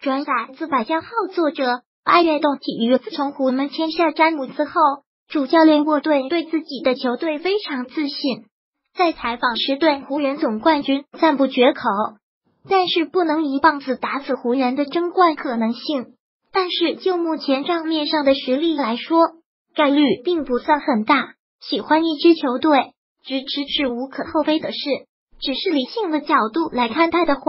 转载自百家号作者爱悦动体育。自从虎门签下詹姆斯后，主教练沃顿对自己的球队非常自信。在采访时对湖人总冠军赞不绝口，但是不能一棒子打死湖人的争冠可能性。但是就目前账面上的实力来说，概率并不算很大。喜欢一支球队，支持是无可厚非的事。只是理性的角度来看待的话，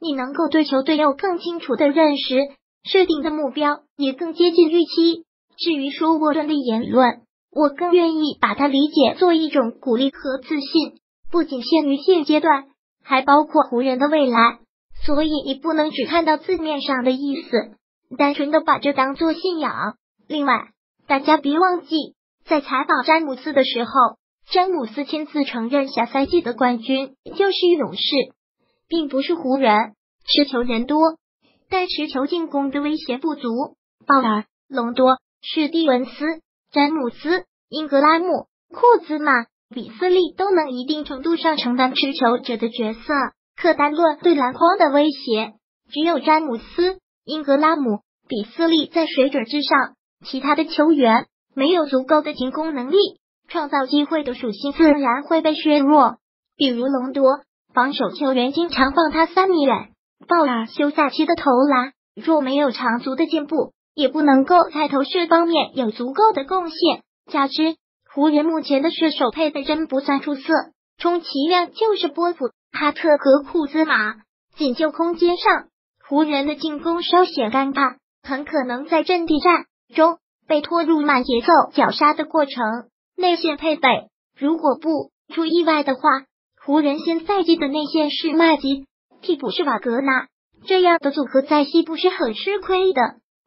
你能够对球队有更清楚的认识，设定的目标也更接近预期。至于说沃顿的言论，我更愿意把它理解做一种鼓励和自信，不仅限于现阶段，还包括湖人的未来。所以你不能只看到字面上的意思，单纯的把这当做信仰。另外，大家别忘记，在采访詹姆斯的时候。詹姆斯亲自承认，下赛季的冠军就是勇士，并不是湖人。持球人多，但持球进攻的威胁不足。鲍尔、隆多、史蒂文斯、詹姆斯、英格拉姆、库兹马、比斯利都能一定程度上承担持球者的角色。可单论对篮筐的威胁，只有詹姆斯、英格拉姆、比斯利在水准之上，其他的球员没有足够的进攻能力。创造机会的属性自然会被削弱，比如隆多，防守球员经常放他三米远；鲍尔休赛期的投篮若没有长足的进步，也不能够在投射方面有足够的贡献。加之湖人目前的射手配备真不算出色，充其量就是波普、哈特和库兹马。仅就空间上，湖人的进攻稍显尴尬，很可能在阵地战中被拖入慢节奏绞杀的过程。内线配备，如果不出意外的话，湖人新赛季的内线是麦基，替补是瓦格纳，这样的组合在西部是很吃亏的。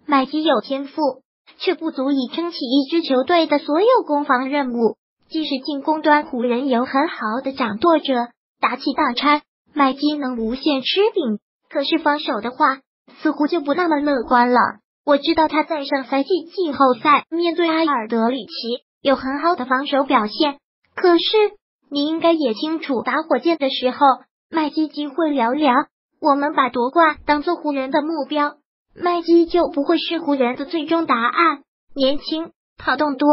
麦基有天赋，却不足以撑起一支球队的所有攻防任务。即使进攻端湖人有很好的掌舵者，打起大拆，麦基能无限吃饼，可是防守的话，似乎就不那么乐观了。我知道他在上赛季季后赛面对埃尔德里奇。有很好的防守表现，可是你应该也清楚，打火箭的时候，麦基机会寥寥。我们把夺冠当做湖人的目标，麦基就不会是湖人的最终答案。年轻、跑动多、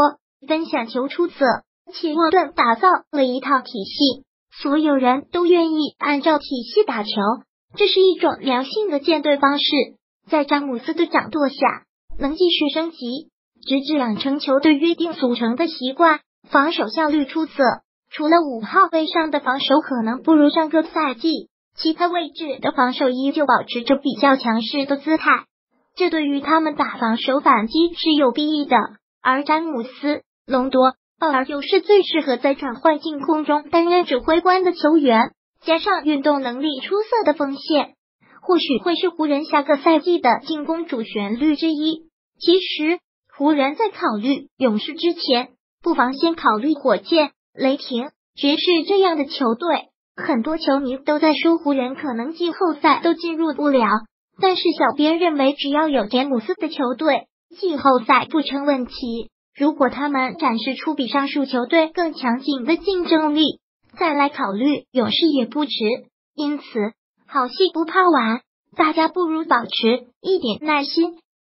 分享球出色，且沃顿打造了一套体系，所有人都愿意按照体系打球，这是一种良性的建队方式。在詹姆斯的掌舵下，能继续升级。直至养成球队约定俗成的习惯，防守效率出色。除了五号位上的防守可能不如上个赛季，其他位置的防守依旧保持着比较强势的姿态。这对于他们打防守反击是有裨益的。而詹姆斯、隆多、鲍尔又是最适合在转换进攻中担任指挥官的球员，加上运动能力出色的锋线，或许会是湖人下个赛季的进攻主旋律之一。其实。湖人，在考虑勇士之前，不妨先考虑火箭、雷霆、爵士这样的球队。很多球迷都在说湖人可能季后赛都进入不了，但是小编认为，只要有詹姆斯的球队，季后赛不成问题。如果他们展示出比上述球队更强劲的竞争力，再来考虑勇士也不迟。因此，好戏不怕晚，大家不如保持一点耐心。